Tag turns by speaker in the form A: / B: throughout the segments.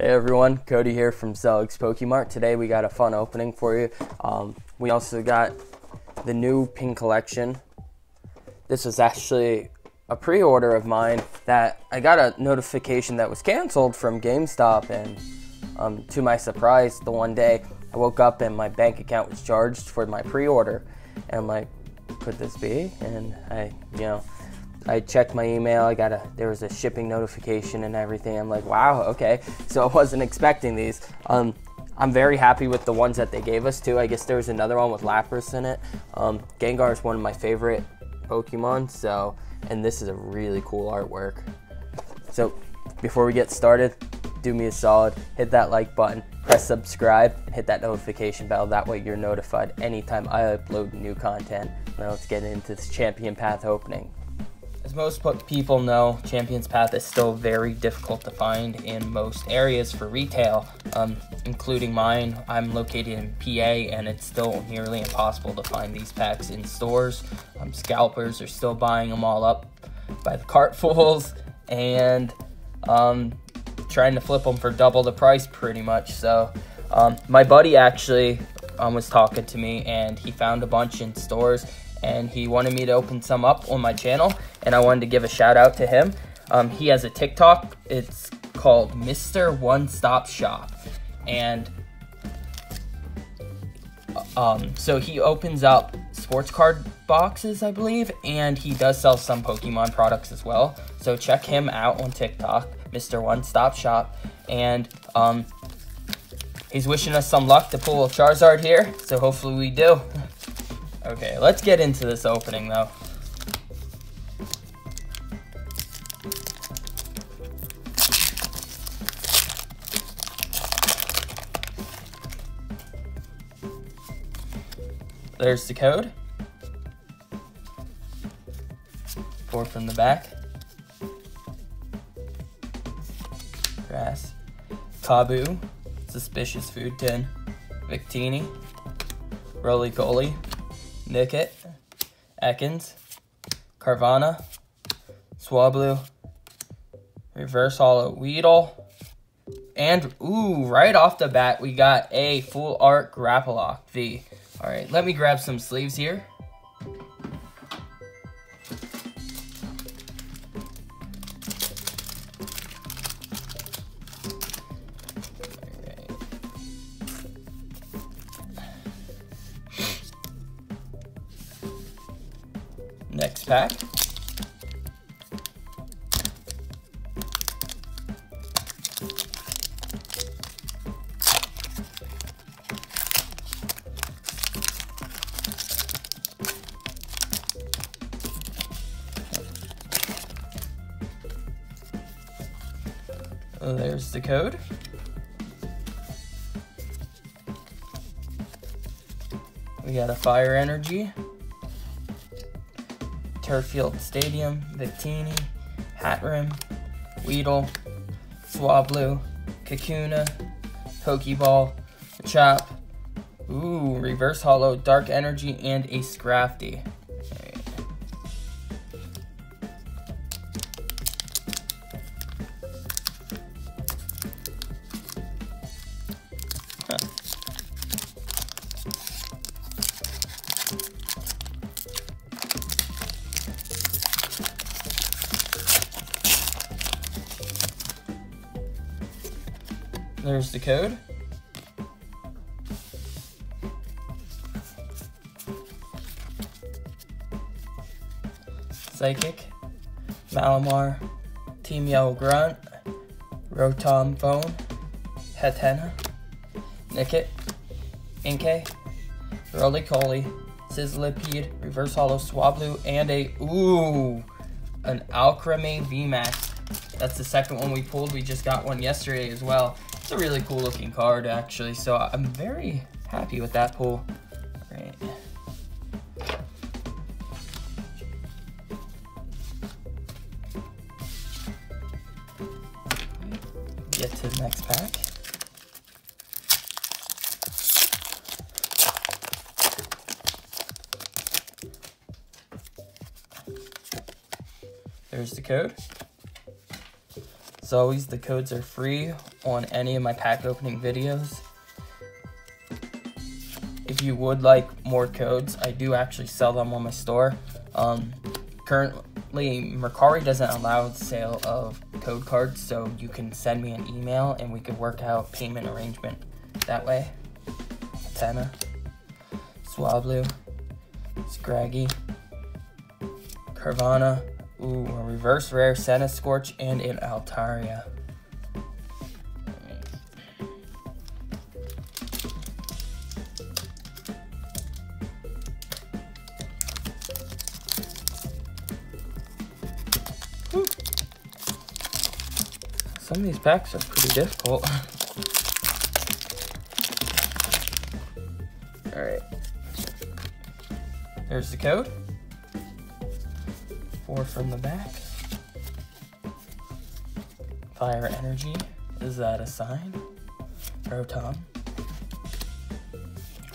A: Hey everyone, Cody here from Selig's Pokemart. Today we got a fun opening for you. Um, we also got the new pin collection. This was actually a pre-order of mine that I got a notification that was canceled from GameStop and um, to my surprise, the one day I woke up and my bank account was charged for my pre-order and I'm like, could this be? And I, you know, I checked my email. I got a there was a shipping notification and everything. I'm like, wow, okay. So I wasn't expecting these. Um, I'm very happy with the ones that they gave us too. I guess there was another one with Lapras in it. Um, Gengar is one of my favorite Pokemon. So, and this is a really cool artwork. So, before we get started, do me a solid, hit that like button, press subscribe, hit that notification bell. That way you're notified anytime I upload new content. Now let's get into this Champion Path opening. Most people know, Champion's Path is still very difficult to find in most areas for retail, um, including mine. I'm located in PA and it's still nearly impossible to find these packs in stores. Um, scalpers are still buying them all up by the cartfuls and um, trying to flip them for double the price pretty much. So um, my buddy actually um, was talking to me and he found a bunch in stores and he wanted me to open some up on my channel and I wanted to give a shout out to him. Um, he has a TikTok. It's called Mr. One Stop Shop. And um, so he opens up sports card boxes, I believe, and he does sell some Pokemon products as well. So check him out on TikTok, Mr. One Stop Shop. And um, he's wishing us some luck to pull a Charizard here, so hopefully we do. Okay, let's get into this opening though. There's the code. Four from the back. Grass. Kabu. Suspicious Food Tin. Victini. Rolycoly. Nickit, Ekans, Carvanha, Swablu, Reverse Holo Weedle, and ooh, right off the bat, we got a full art Grapploct V. All right, let me grab some sleeves here. There's the code. We got a fire energy. Turffield Stadium, Victini, Hattrem, Weedle, Swablu, Kakuna, Pokeball, Chop, ooh, Reverse Holo, Dark Energy, and a Scrafty. There's the code. Psychic, Malamar, Team Yellow Grunt, Rotom Phone, Hatenna, Nickit, Inkay, Rolycoly, Sizzlipede, Reverse Holo Swablu, and a, ooh, an Alcremie VMAX. That's the second one we pulled. We just got one yesterday as well. It's a really cool looking card actually, so I'm very happy with that pull. As always, the codes are free on any of my pack opening videos. If you would like more codes, I do actually sell them on my store. Um, currently, Mercari doesn't allow the sale of code cards, so you can send me an email and we could work out payment arrangement that way. Tena, Swablu, Scraggy, Carvanha, ooh, a reverse rare Centiskorch and an Altaria. Some of these packs are pretty difficult. Alright. There's the code. Four from the back. Fire Energy. Is that a sign? Rotom.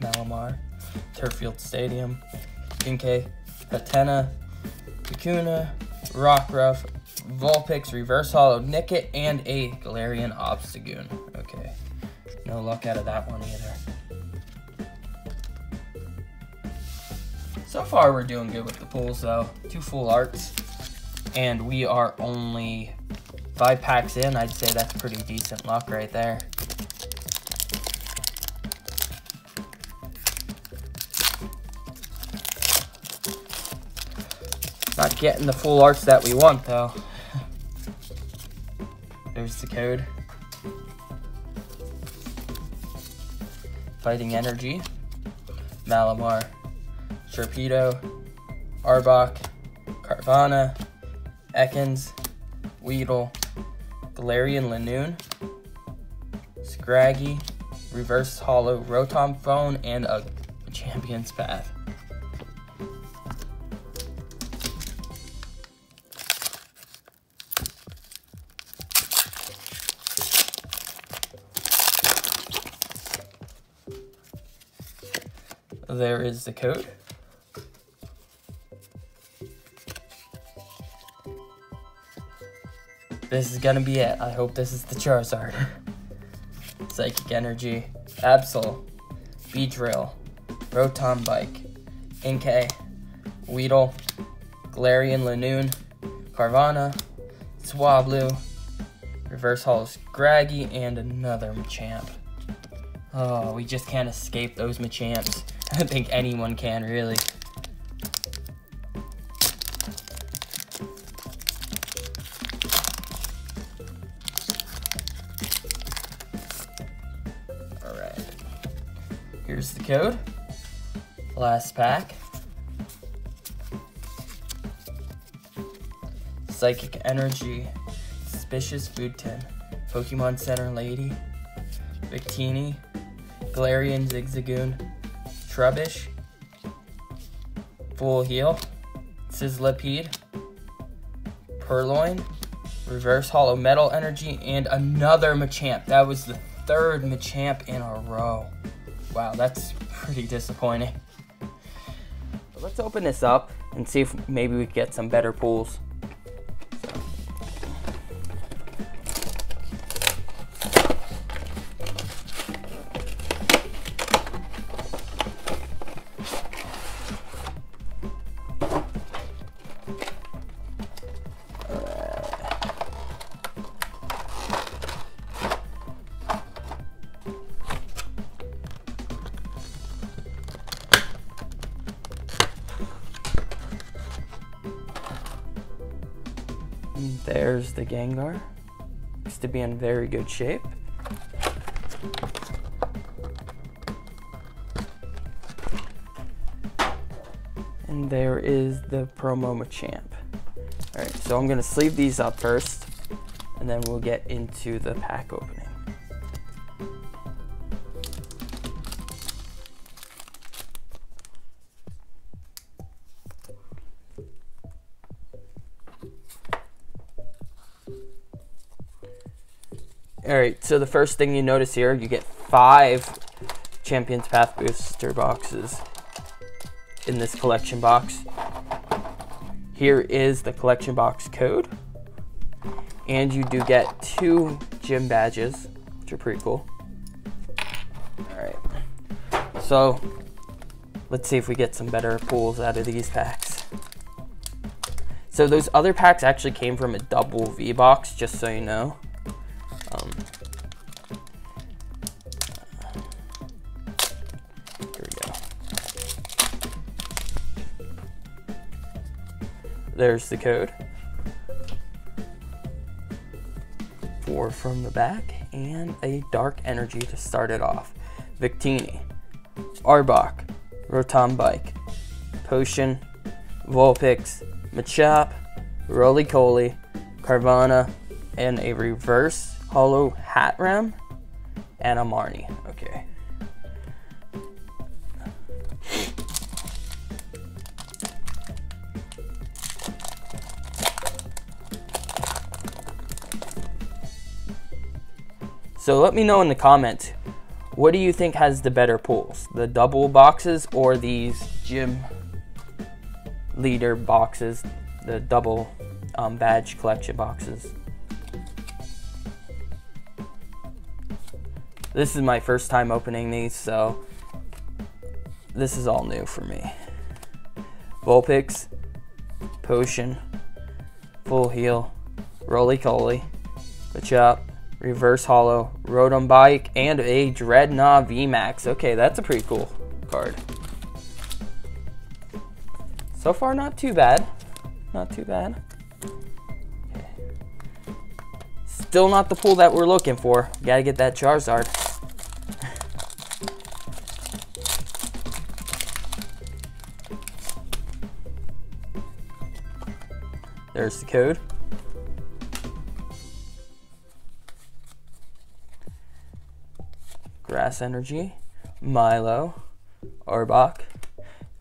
A: Malamar. Turffield Stadium. Inkay. Hatenna. Kakuna. Rockruff. Vulpix, Reverse Holo, Nickit, and a Galarian Obstagoon. Okay. No luck out of that one either. So far, we're doing good with the pulls, though. Two full arts. And we are only five packs in. I'd say that's pretty decent luck right there. Not getting the full arts that we want, though. There's the code. Fighting Energy, Malamar, Sharpedo, Arbok, Carvanha, Ekans, Weedle, Galarian Linoone, Scraggy, Reverse Holo, Rotom Phone, and a Champion's Path. There is the code. This is gonna be it. I hope this is the Charizard. Psychic Energy, Absol, Beedrill, Rotom Bike, Inkay, Weedle, Galarian Linoone, Carvanha, Swablu, Reverse Holo Scraggy, and another Machamp. Oh, we just can't escape those Machamps. I don't think anyone can, really. Here's the code. Last pack. Psychic Energy. Suspicious Food Tin. Pokemon Center Lady. Victini. Galarian Zigzagoon. Trubbish, Full Heal, Sizzlipede, Purrloin, Reverse Holo Metal Energy, and another Machamp. That was the third Machamp in a row. Wow, that's pretty disappointing. But let's open this up and see if maybe we get some better pulls. Gengar. Looks to be in very good shape. And there is the promo Machamp. Alright, so I'm going to sleeve these up first, and then we'll get into the pack opening. All right, so the first thing you notice here, you get five Champions Path booster boxes in this collection box. Here is the collection box code. And you do get two gym badges, which are pretty cool. Alright. So, let's see if we get some better pulls out of these packs. So those other packs actually came from a double V box, just so you know. There's the code. Four from the back, and a dark energy to start it off. Victini, Arbok, Rotom Bike, Potion, Vulpix, Machop, Rolycoly, Carvanha, and a reverse holo Hattrem, and a Marnie. So let me know in the comments, what do you think has the better pulls? The double boxes or these gym leader boxes, the double um, badge collection boxes? This is my first time opening these, so this is all new for me. Vulpix, Potion, Full Heal, Rolycoly, Machop, Reverse holo, Rotom Bike, and a Drednaw VMAX. Okay, that's a pretty cool card. So far, not too bad. Not too bad. Still not the pool that we're looking for. Gotta get that Charizard. There's the code. Grass Energy, Milo, Arbok,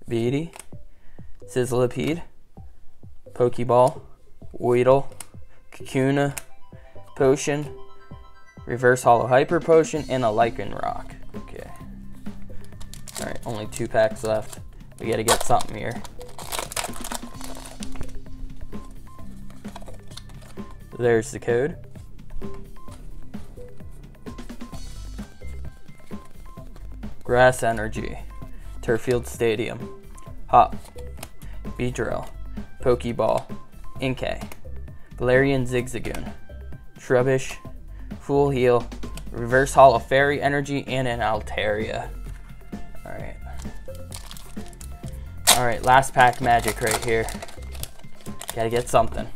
A: Beatty, Sizzlipede, Pokeball, Weedle, Kakuna, Potion, Reverse Holo Hyper Potion, and a Lycanroc. Okay. Alright, only two packs left. We gotta get something here. There's the code. Grass Energy, Turffield Stadium, Hop, Beedrill, Pokeball, Inkay, Galarian Zigzagoon, Trubbish, Full Heal, Reverse Holo Fairy Energy, and an Altaria. Alright. Alright, last pack magic right here. Gotta get something.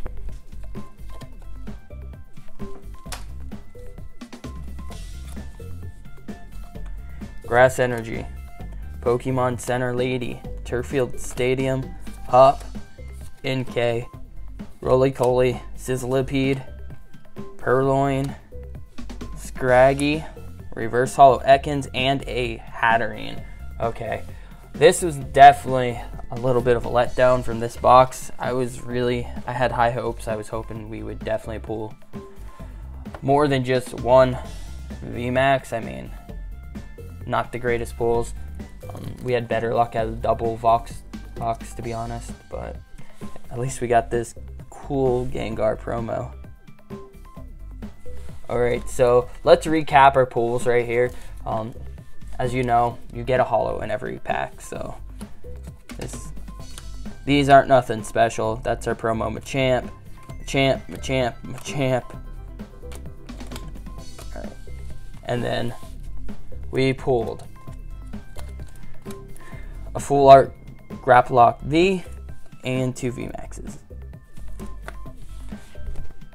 A: Grass Energy, Pokemon Center Lady, Turffield Stadium, Hop, Inkay, Rolycoly, Sizzlipede, Purrloin, Scraggy, Reverse Holo Ekans, and a Hatterene. Okay, this was definitely a little bit of a letdown from this box. I was really, I had high hopes. I was hoping we would definitely pull more than just one VMAX. I mean, not the greatest pulls. Um, we had better luck at a double Vox box, to be honest, but at least we got this cool Gengar promo. Alright, so let's recap our pulls right here. Um, as you know, you get a hollow in every pack, so this, these aren't nothing special. That's our promo Machamp, Machamp, Machamp, Machamp. Alright, and then we pulled a full art Grapploct V and two V Maxes.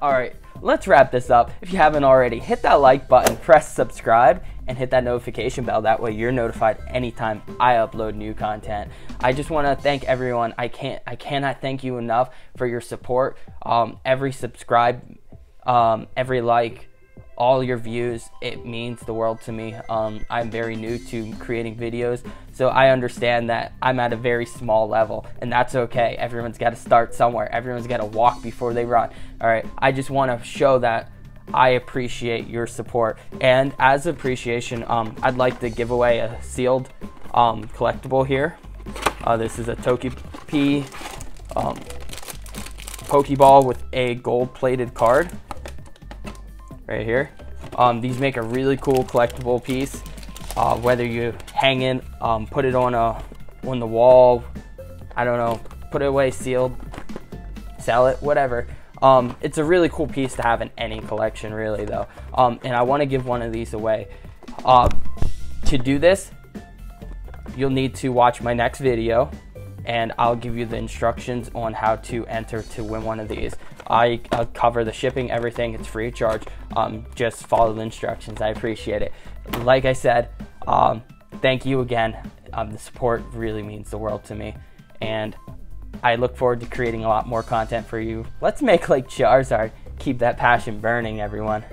A: Alright, let's wrap this up. If you haven't already, hit that like button, press subscribe, and hit that notification bell. That way you're notified anytime I upload new content. I just want to thank everyone. I can't I cannot thank you enough for your support. Um, every subscribe, um, every like, all your views. It means the world to me. Um, I'm very new to creating videos, so I understand that I'm at a very small level, and that's okay. Everyone's got to start somewhere. Everyone's got to walk before they run. All right. I just want to show that I appreciate your support, and as appreciation, um, I'd like to give away a sealed um, collectible here. Uh, this is a Togepi um, Pokeball with a gold-plated card. Right here. Um, these make a really cool collectible piece. Uh, whether you hang it, um, put it on a on the wall, I don't know, put it away sealed, sell it, whatever. Um, it's a really cool piece to have in any collection, really, though. Um, and I want to give one of these away. Uh, to do this, you'll need to watch my next video and I'll give you the instructions on how to enter to win one of these. I uh, cover the shipping, everything, it's free of charge. Um, just follow the instructions, I appreciate it. Like I said, um, thank you again. Um, the support really means the world to me. And I look forward to creating a lot more content for you. Let's make like Charizard keep that passion burning, everyone.